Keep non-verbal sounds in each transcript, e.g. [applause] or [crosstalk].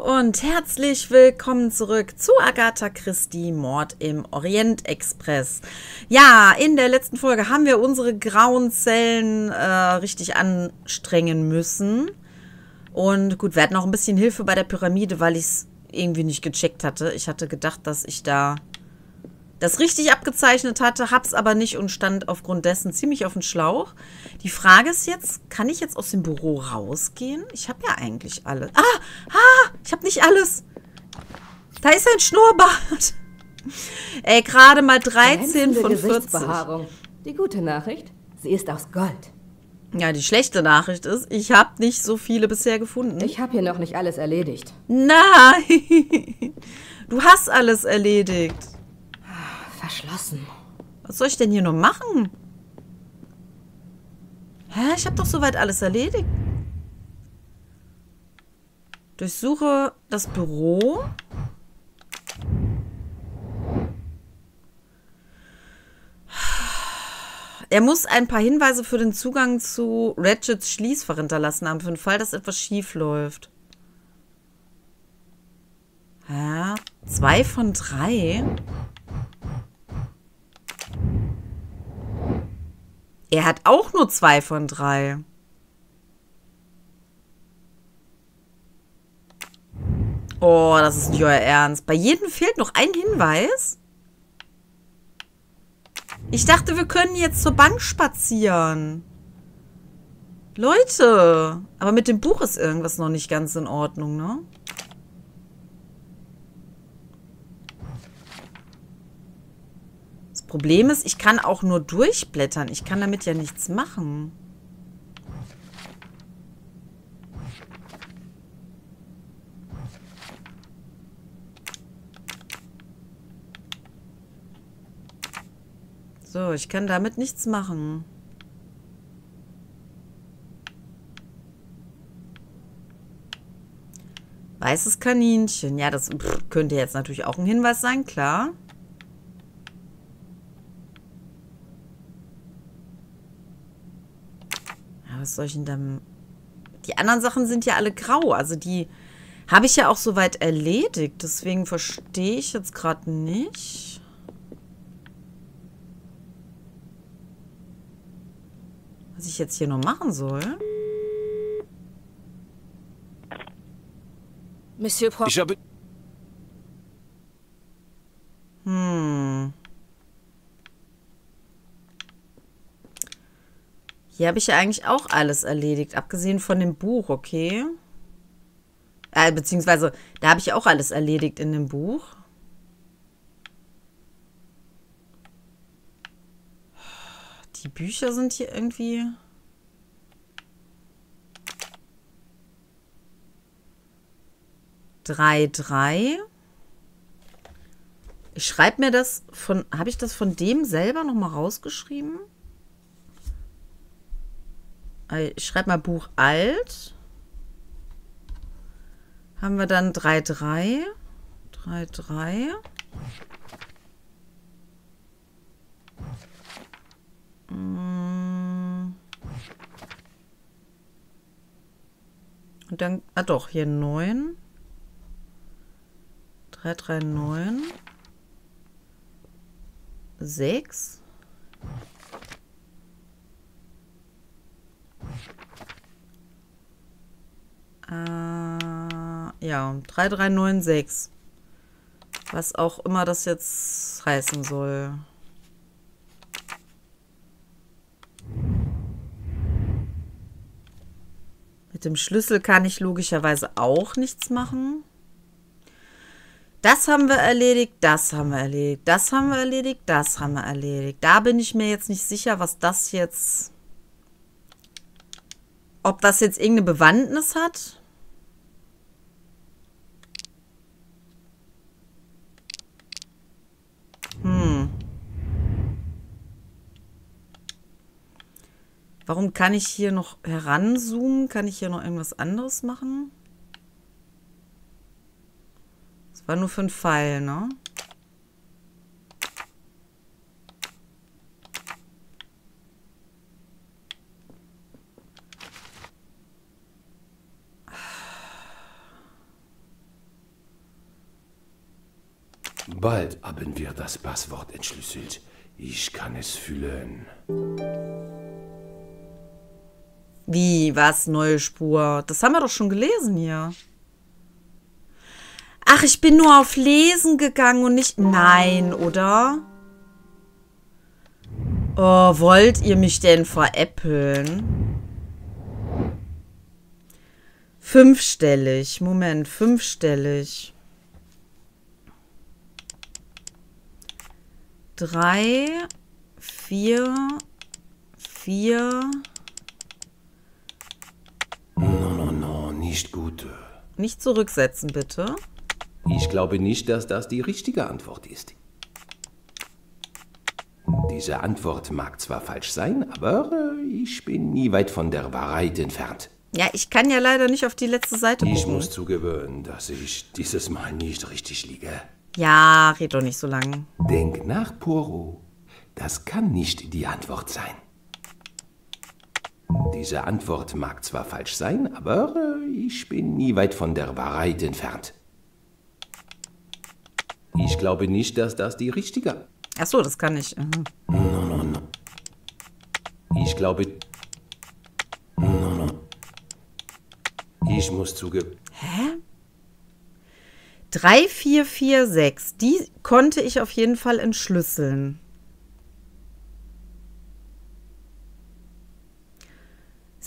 und herzlich willkommen zurück zu Agatha Christie Mord im Orient Express. Ja, in der letzten Folge haben wir unsere grauen Zellen äh, richtig anstrengen müssen. Und gut, wir hatten auch ein bisschen Hilfe bei der Pyramide, weil ich es irgendwie nicht gecheckt hatte. Ich hatte gedacht, dass ich da das richtig abgezeichnet hatte, hab's aber nicht und stand aufgrund dessen ziemlich auf dem Schlauch. Die Frage ist jetzt, kann ich jetzt aus dem Büro rausgehen? Ich habe ja eigentlich alles. Ah, ah, ich habe nicht alles. Da ist ein Schnurrbart. [laughs] Ey, gerade mal 13 von 40. Die gute Nachricht, sie ist aus Gold. Ja, die schlechte Nachricht ist, ich habe nicht so viele bisher gefunden. Ich habe hier noch nicht alles erledigt. Nein, [laughs] du hast alles erledigt verschlossen. Was soll ich denn hier nur machen? Hä? Ich habe doch soweit alles erledigt. Durchsuche das Büro. Er muss ein paar Hinweise für den Zugang zu Ratchets Schließfach hinterlassen haben, für den Fall, dass etwas schief läuft. Ja, zwei von drei. Er hat auch nur zwei von drei. Oh, das ist nicht euer Ernst. Bei jedem fehlt noch ein Hinweis? Ich dachte, wir können jetzt zur Bank spazieren. Leute. Aber mit dem Buch ist irgendwas noch nicht ganz in Ordnung, ne? Problem ist, ich kann auch nur durchblättern. Ich kann damit ja nichts machen. So, ich kann damit nichts machen. Weißes Kaninchen. Ja, das pff, könnte jetzt natürlich auch ein Hinweis sein, klar. Was soll ich denn dann... Die anderen Sachen sind ja alle grau. Also die habe ich ja auch soweit erledigt. Deswegen verstehe ich jetzt gerade nicht. Was ich jetzt hier noch machen soll. Monsieur Poirot. Ich habe... Hier habe ich ja eigentlich auch alles erledigt, abgesehen von dem Buch, okay? Äh, beziehungsweise, da habe ich auch alles erledigt in dem Buch. Die Bücher sind hier irgendwie... Drei, drei. Ich schreibe mir das von... Habe ich das von dem selber nochmal rausgeschrieben? Ich schreibe mal Buch alt. Haben wir dann 3-3. 3-3. Mm. Und dann, ah doch, hier 9. 3, 3, 9. 6. Äh, ja, 3396. Was auch immer das jetzt heißen soll. Mit dem Schlüssel kann ich logischerweise auch nichts machen. Das haben wir erledigt, das haben wir erledigt, das haben wir erledigt, das haben wir erledigt. Da bin ich mir jetzt nicht sicher, was das jetzt... Ob das jetzt irgendeine Bewandtnis hat? Warum kann ich hier noch heranzoomen? Kann ich hier noch irgendwas anderes machen? Das war nur für einen Pfeil, ne? Bald haben wir das Passwort entschlüsselt. Ich kann es fühlen. Wie, was, neue Spur? Das haben wir doch schon gelesen hier. Ach, ich bin nur auf Lesen gegangen und nicht... Nein, oder? Oh, wollt ihr mich denn veräppeln? Fünfstellig. Moment, fünfstellig. Drei, vier, vier. Nicht gut. Nicht zurücksetzen, bitte. Ich glaube nicht, dass das die richtige Antwort ist. Diese Antwort mag zwar falsch sein, aber äh, ich bin nie weit von der Wahrheit entfernt. Ja, ich kann ja leider nicht auf die letzte Seite Ich gucken. muss zugeben, dass ich dieses Mal nicht richtig liege. Ja, red doch nicht so lang. Denk nach, Poirot. Das kann nicht die Antwort sein. Diese Antwort mag zwar falsch sein, aber äh, ich bin nie weit von der Wahrheit entfernt. Ich glaube nicht, dass das die richtige. Ach so, das kann ich. Mhm. No, no, no. Ich glaube. No, no. Ich muss zugeben. 3446, die konnte ich auf jeden Fall entschlüsseln.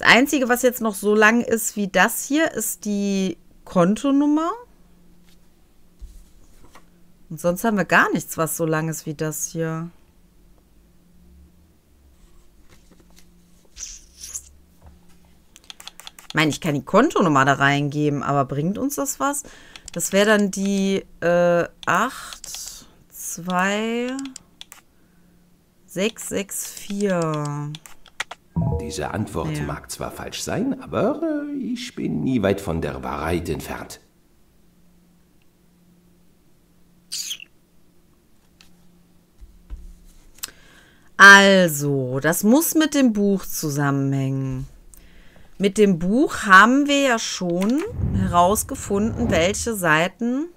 Einzige, was jetzt noch so lang ist wie das hier, ist die Kontonummer. Und sonst haben wir gar nichts, was so lang ist wie das hier. Ich meine, ich kann die Kontonummer da reingeben, aber bringt uns das was? Das wäre dann die äh, 8, 2, 6, 6, 4. Diese Antwort Ja. mag zwar falsch sein, aber äh, ich bin nie weit von der Wahrheit entfernt. Also, das muss mit dem Buch zusammenhängen. Mit dem Buch haben wir ja schon herausgefunden, welche Seiten.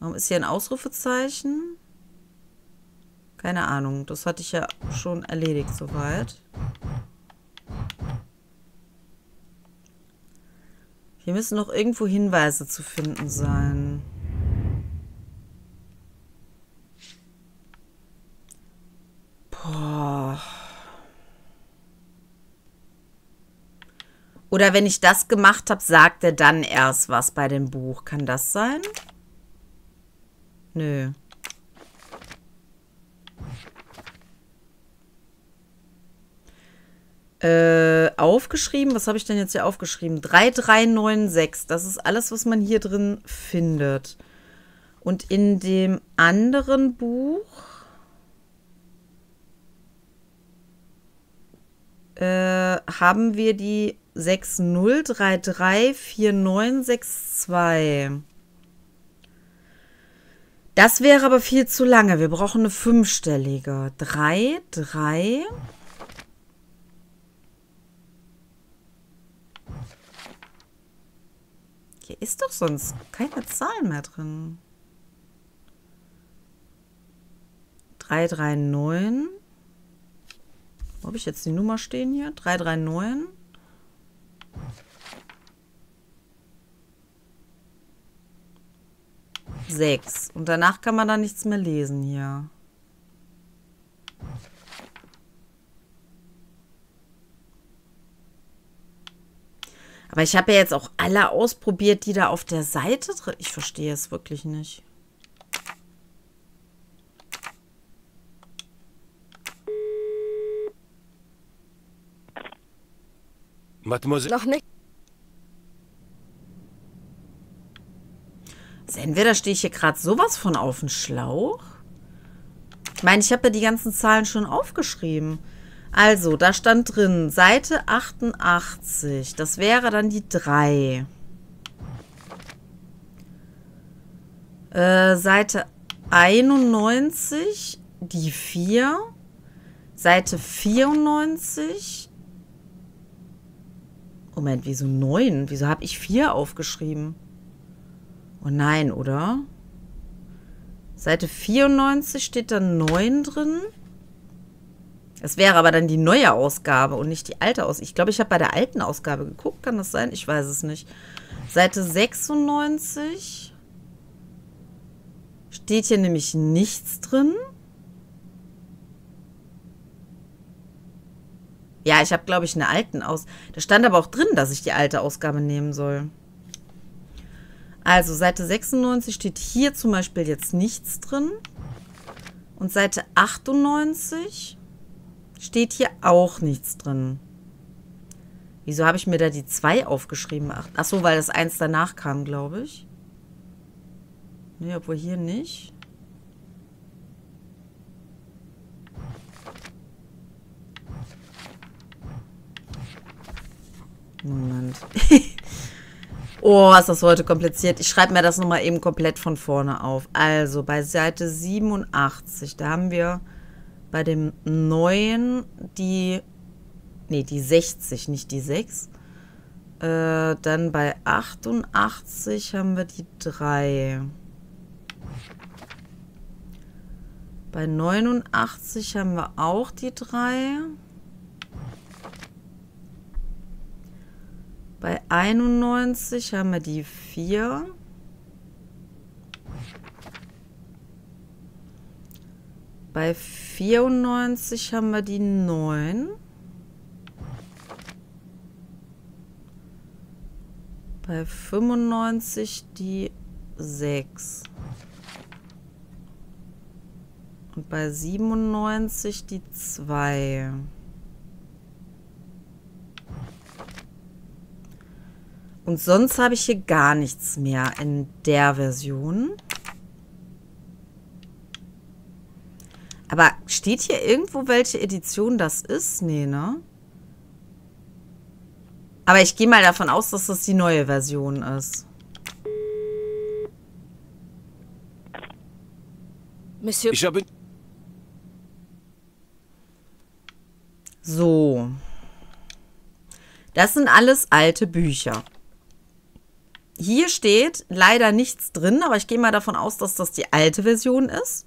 Warum ist hier ein Ausrufezeichen? Keine Ahnung, das hatte ich ja schon erledigt soweit. Hier müssen noch irgendwo Hinweise zu finden sein. Boah. Oder wenn ich das gemacht habe, sagt er dann erst was bei dem Buch. Kann das sein? Nö. Äh, aufgeschrieben, was habe ich denn jetzt hier aufgeschrieben? 3396, das ist alles, was man hier drin findet. Und in dem anderen Buch äh, haben wir die 60334962. Das wäre aber viel zu lange. Wir brauchen eine fünfstellige. 3, 3. Hier ist doch sonst keine Zahl mehr drin. 339. Wo habe ich jetzt die Nummer stehen hier? 339. Sechs. Und danach kann man da nichts mehr lesen hier. Aber ich habe ja jetzt auch alle ausprobiert, die da auf der Seite drin. Ich verstehe es wirklich nicht. Mademoiselle. Noch nicht. Also entweder stehe ich hier gerade sowas von auf den Schlauch. Ich meine, ich habe ja die ganzen Zahlen schon aufgeschrieben. Also, da stand drin, Seite 88. Das wäre dann die 3. Äh, Seite 91, die 4. Seite 94. Moment, wieso 9? Wieso habe ich 4 aufgeschrieben? Oh nein, oder? Seite 94 steht da 9 drin. Das wäre aber dann die neue Ausgabe und nicht die alte Ausgabe. Ich glaube, ich habe bei der alten Ausgabe geguckt. Kann das sein? Ich weiß es nicht. Seite 96 steht hier nämlich nichts drin. Ja, ich habe, glaube ich, eine alten aus. Da stand aber auch drin, dass ich die alte Ausgabe nehmen soll. Also Seite 96 steht hier zum Beispiel jetzt nichts drin. Und Seite 98 steht hier auch nichts drin. Wieso habe ich mir da die 2 aufgeschrieben? Ach so, weil das 1 danach kam, glaube ich. Ne, obwohl hier nicht. Moment. [laughs] oh, ist das heute kompliziert. Ich schreibe mir das nochmal eben komplett von vorne auf. Also bei Seite 87, da haben wir bei dem neuen die, nee, die 60, nicht die 6. Äh, dann bei 88 haben wir die 3. Bei 89 haben wir auch die 3. Bei 91 haben wir die 4. Bei 94 haben wir die 9. Bei 95 die 6. Und bei 97 die 2. Und sonst habe ich hier gar nichts mehr in der Version. Aber steht hier irgendwo, welche Edition das ist? Nee, ne? Aber ich gehe mal davon aus, dass das die neue Version ist. Monsieur. Ich habe. So. Das sind alles alte Bücher. Hier steht leider nichts drin, aber ich gehe mal davon aus, dass das die alte Version ist.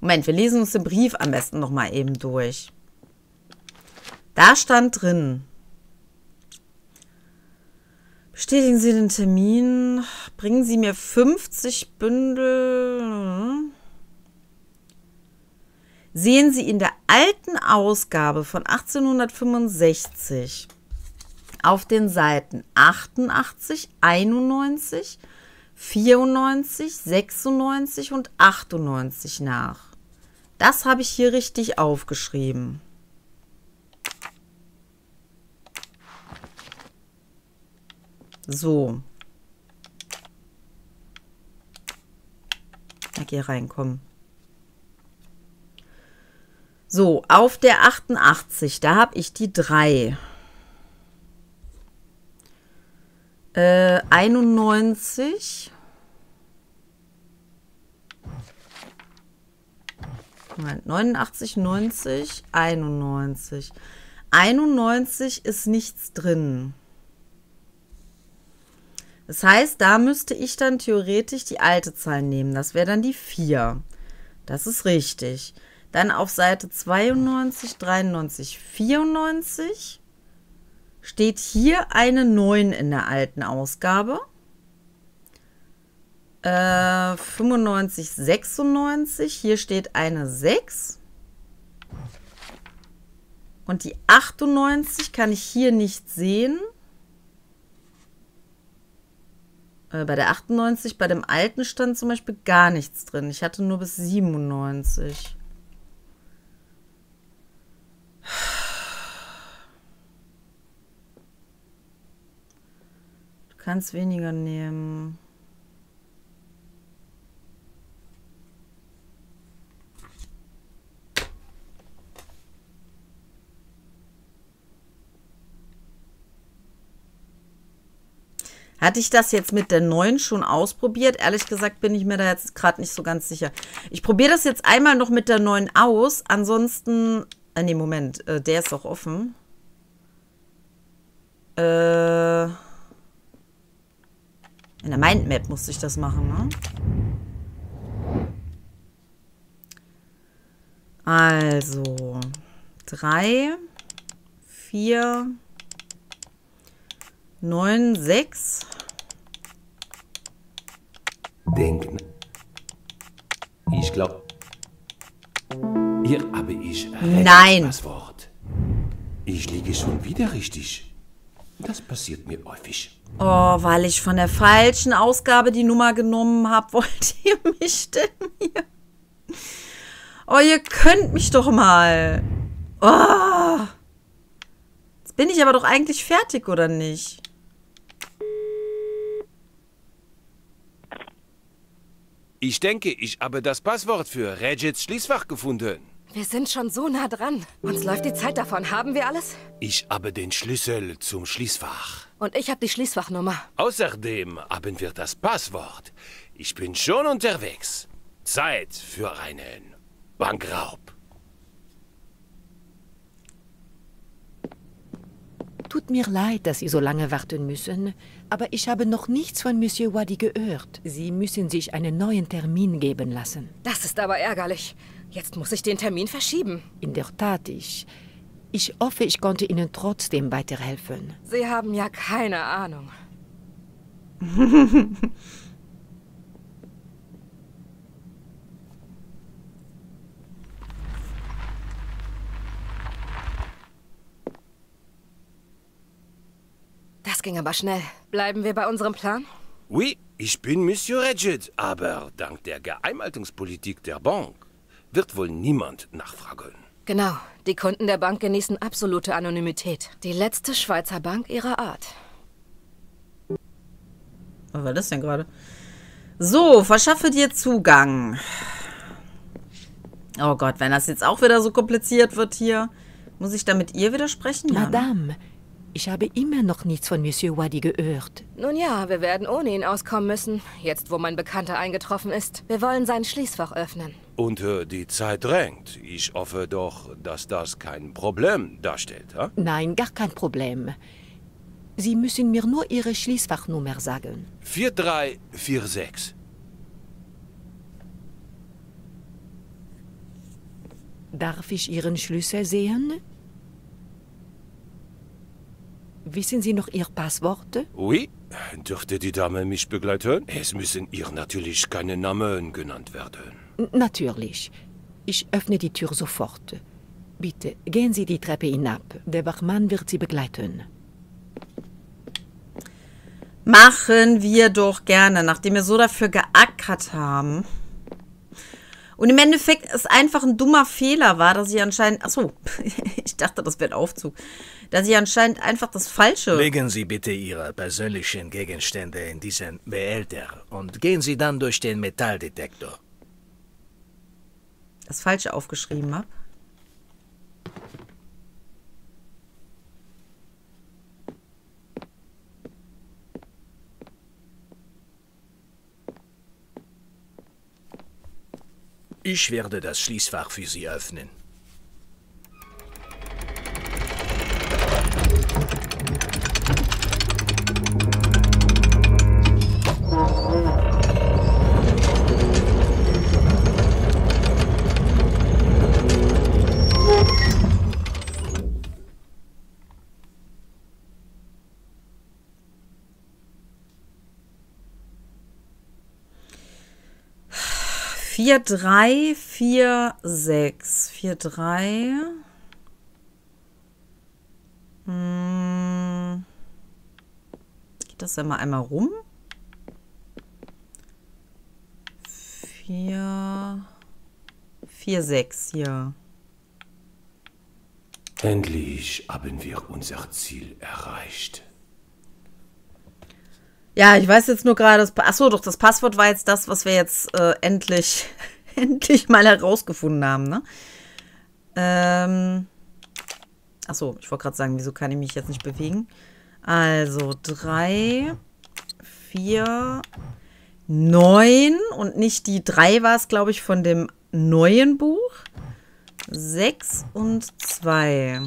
Moment, wir lesen uns den Brief am besten nochmal eben durch. Da stand drin. Bestätigen Sie den Termin. Bringen Sie mir 50 Bündel. Sehen Sie in der alten Ausgabe von 1865 auf den Seiten 88, 91, 94, 96 und 98 nach. Das habe ich hier richtig aufgeschrieben. So. Na, geh rein, komm. So, auf der 88, da habe ich die 3. Äh, 91. Moment, 89, 90, 91. 91 ist nichts drin. Das heißt, da müsste ich dann theoretisch die alte Zahl nehmen. Das wäre dann die 4. Das ist richtig. Dann auf Seite 92, 93, 94 steht hier eine 9 in der alten Ausgabe. Äh, 95, 96. Hier steht eine 6. Und die 98 kann ich hier nicht sehen. Äh, bei der 98, bei dem alten stand zum Beispiel gar nichts drin. Ich hatte nur bis 97. kannst weniger nehmen. Hatte ich das jetzt mit der neuen schon ausprobiert? Ehrlich gesagt bin ich mir da jetzt gerade nicht so ganz sicher. Ich probiere das jetzt einmal noch mit der neuen aus. Ansonsten... Äh, nee, Moment. Äh, der ist auch offen. Äh... In der Mindmap musste ich das machen, ne? Also... Drei... Vier neun, sechs. Denken. Ich glaube. Hier habe ich Nein. das Wort. Ich liege schon wieder richtig. Das passiert mir häufig. Oh, weil ich von der falschen Ausgabe die Nummer genommen habe, [laughs] wollt ihr mich denn hier? Oh, ihr könnt mich doch mal. Oh. Jetzt bin ich aber doch eigentlich fertig, oder nicht? Ich denke, ich habe das Passwort für Regits Schließfach gefunden. Wir sind schon so nah dran. Uns läuft die Zeit davon. Haben wir alles? Ich habe den Schlüssel zum Schließfach. Und ich habe die Schließfachnummer. Außerdem haben wir das Passwort. Ich bin schon unterwegs. Zeit für einen Bankraub. Tut mir leid, dass Sie so lange warten müssen, aber ich habe noch nichts von Monsieur Wadi gehört. Sie müssen sich einen neuen Termin geben lassen. Das ist aber ärgerlich. Jetzt muss ich den Termin verschieben. In der Tat, ich. Ich hoffe, ich konnte Ihnen trotzdem weiterhelfen. Sie haben ja keine Ahnung. [laughs] Das ging aber schnell. Bleiben wir bei unserem Plan? Oui, ich bin Monsieur Regit, aber dank der Geheimhaltungspolitik der Bank wird wohl niemand nachfragen. Genau. Die Kunden der Bank genießen absolute Anonymität. Die letzte Schweizer Bank ihrer Art. Was war das denn gerade? So, verschaffe dir Zugang. Oh Gott, wenn das jetzt auch wieder so kompliziert wird hier. Muss ich da mit ihr wieder sprechen? Ja, ne? Madame, ich habe immer noch nichts von Monsieur Wadi gehört. Nun ja, wir werden ohne ihn auskommen müssen. Jetzt, wo mein Bekannter eingetroffen ist. Wir wollen sein Schließfach öffnen. Und äh, die Zeit drängt. Ich hoffe doch, dass das kein Problem darstellt. Huh? Nein, gar kein Problem. Sie müssen mir nur Ihre Schließfachnummer sagen. 4346. Darf ich Ihren Schlüssel sehen? Wissen Sie noch Ihr Passwort? Oui, dürfte die Dame mich begleiten? Es müssen ihr natürlich keine Namen genannt werden. N natürlich. Ich öffne die Tür sofort. Bitte, gehen Sie die Treppe hinab. Der Wachmann wird Sie begleiten. Machen wir doch gerne, nachdem wir so dafür geackert haben. Und im Endeffekt ist einfach ein dummer Fehler war, dass ich anscheinend. Achso, [laughs] ich dachte, das wäre ein Aufzug. Dass ich anscheinend einfach das Falsche. Legen Sie bitte Ihre persönlichen Gegenstände in diesen Behälter und gehen Sie dann durch den Metalldetektor. Das Falsche aufgeschrieben habe. Ich werde das Schließfach für Sie öffnen. Vier, drei, vier, sechs. Vier, drei. Hm. Geht das denn mal einmal rum? Vier, vier, sechs hier. Endlich haben wir unser Ziel erreicht. Ja, ich weiß jetzt nur gerade, achso, doch, das Passwort war jetzt das, was wir jetzt äh, endlich, [laughs] endlich mal herausgefunden haben, ne? Ähm, achso, ich wollte gerade sagen, wieso kann ich mich jetzt nicht bewegen? Also, drei, vier, neun und nicht die drei war es, glaube ich, von dem neuen Buch. Sechs und zwei.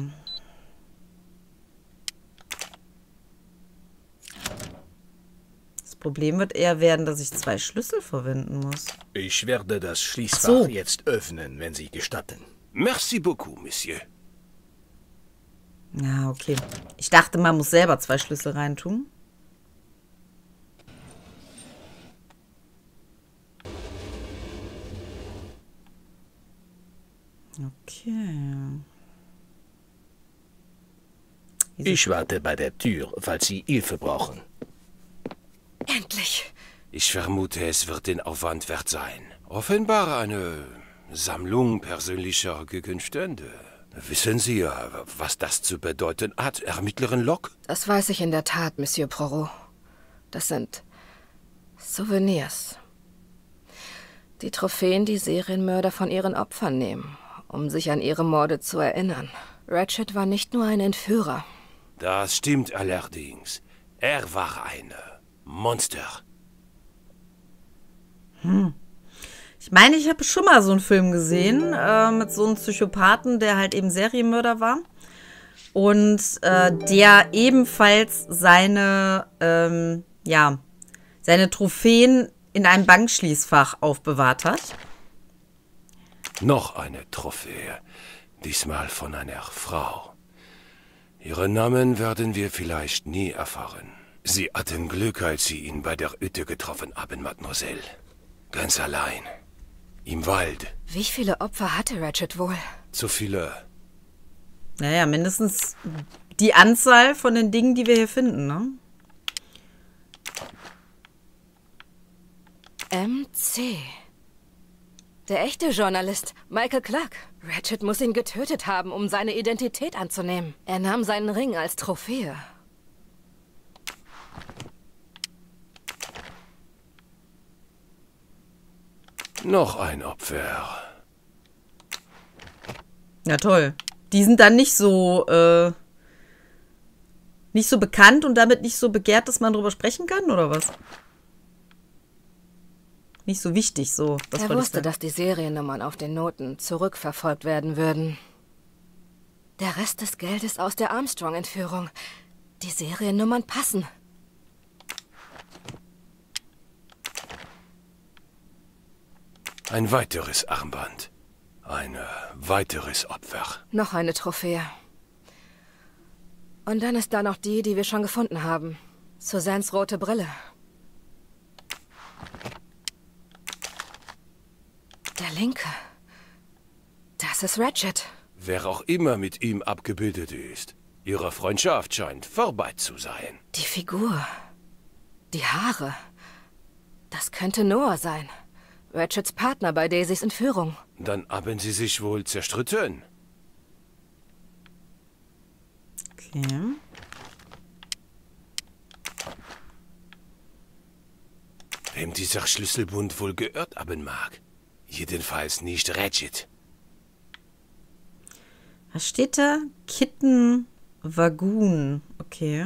Problem wird eher werden, dass ich zwei Schlüssel verwenden muss. Ich werde das Schließfach Ach so. jetzt öffnen, wenn Sie gestatten. Merci beaucoup, Monsieur. Ja, okay. Ich dachte, man muss selber zwei Schlüssel reintun. Okay. Ich warte bei der Tür, falls Sie Hilfe brauchen. Endlich. Ich vermute, es wird den Aufwand wert sein. Offenbar eine Sammlung persönlicher Gegenstände. Wissen Sie, äh, was das zu bedeuten hat, Ermittlerin Locke? Das weiß ich in der Tat, Monsieur Poirot. Das sind Souvenirs. Die Trophäen, die Serienmörder von ihren Opfern nehmen, um sich an ihre Morde zu erinnern. Ratchet war nicht nur ein Entführer. Das stimmt allerdings. Er war ein Monster. Ich meine, ich habe schon mal so einen Film gesehen äh, mit so einem Psychopathen, der halt eben Serienmörder war. Und äh, der ebenfalls seine, ähm, ja, seine Trophäen in einem Bankschließfach aufbewahrt hat. Noch eine Trophäe. Diesmal von einer Frau. Ihren Namen werden wir vielleicht nie erfahren. Sie hatten Glück, als Sie ihn bei der Hütte getroffen haben, Mademoiselle. Ganz allein. Im Wald. Wie viele Opfer hatte Ratchet wohl? Zu viele. Naja, mindestens die Anzahl von den Dingen, die wir hier finden, ne? MC. Der echte Journalist, Michael Clark. Ratchet muss ihn getötet haben, um seine Identität anzunehmen. Er nahm seinen Ring als Trophäe. Noch ein Opfer. Ja, toll. Die sind dann nicht so, äh, nicht so bekannt und damit nicht so begehrt, dass man drüber sprechen kann, oder was? Nicht so wichtig, so. Das er wusste, dass die Seriennummern auf den Noten zurückverfolgt werden würden. Der Rest des Geldes aus der Armstrong-Entführung. Die Seriennummern passen. Ein weiteres Armband. Ein äh, weiteres Opfer. Noch eine Trophäe. Und dann ist da noch die, die wir schon gefunden haben. Suzannes rote Brille. Der linke. Das ist Ratchet. Wer auch immer mit ihm abgebildet ist. Ihre Freundschaft scheint vorbei zu sein. Die Figur. Die Haare. Das könnte Noah sein. Ratchets Partner bei Daisys Entführung. Dann haben sie sich wohl zerstritten. Okay. Wem dieser Schlüsselbund wohl gehört haben mag. Jedenfalls nicht Ratchet. Was steht da? Kitten Wagun. Okay.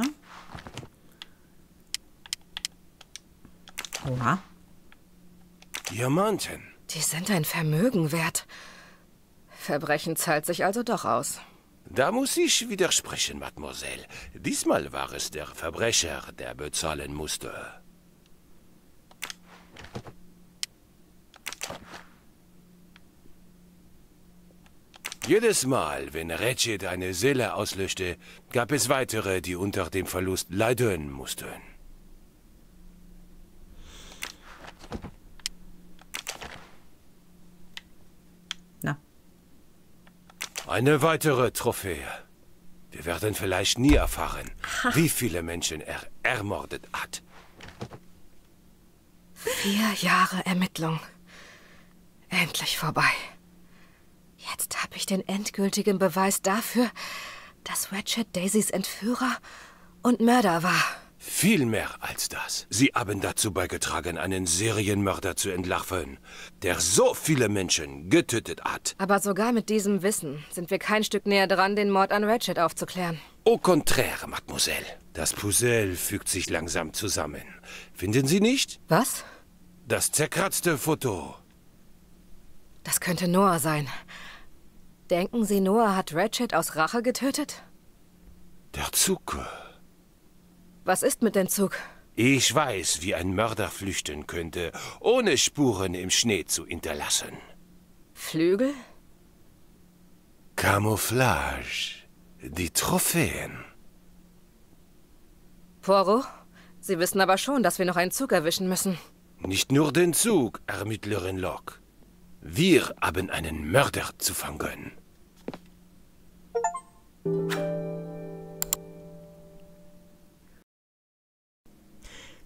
Oha. Diamanten. Die sind ein Vermögen wert. Verbrechen zahlt sich also doch aus. Da muss ich widersprechen, Mademoiselle. Diesmal war es der Verbrecher, der bezahlen musste. Jedes Mal, wenn Ratchet eine Seele auslöschte, gab es weitere, die unter dem Verlust leiden mussten. Eine weitere Trophäe. Wir werden vielleicht nie erfahren, wie viele Menschen er ermordet hat. Vier Jahre Ermittlung. Endlich vorbei. Jetzt habe ich den endgültigen Beweis dafür, dass Ratchet Daisys Entführer und Mörder war. Viel mehr als das. Sie haben dazu beigetragen, einen Serienmörder zu entlarven, der so viele Menschen getötet hat. Aber sogar mit diesem Wissen sind wir kein Stück näher dran, den Mord an Ratchet aufzuklären. Au contraire, Mademoiselle. Das Puzzle fügt sich langsam zusammen. Finden Sie nicht? Was? Das zerkratzte Foto. Das könnte Noah sein. Denken Sie, Noah hat Ratchet aus Rache getötet? Der Zug. Was ist mit dem Zug? Ich weiß, wie ein Mörder flüchten könnte, ohne Spuren im Schnee zu hinterlassen. Flügel? Camouflage. Die Trophäen. Poirot, Sie wissen aber schon, dass wir noch einen Zug erwischen müssen. Nicht nur den Zug, Ermittlerin Locke. Wir haben einen Mörder zu fangen.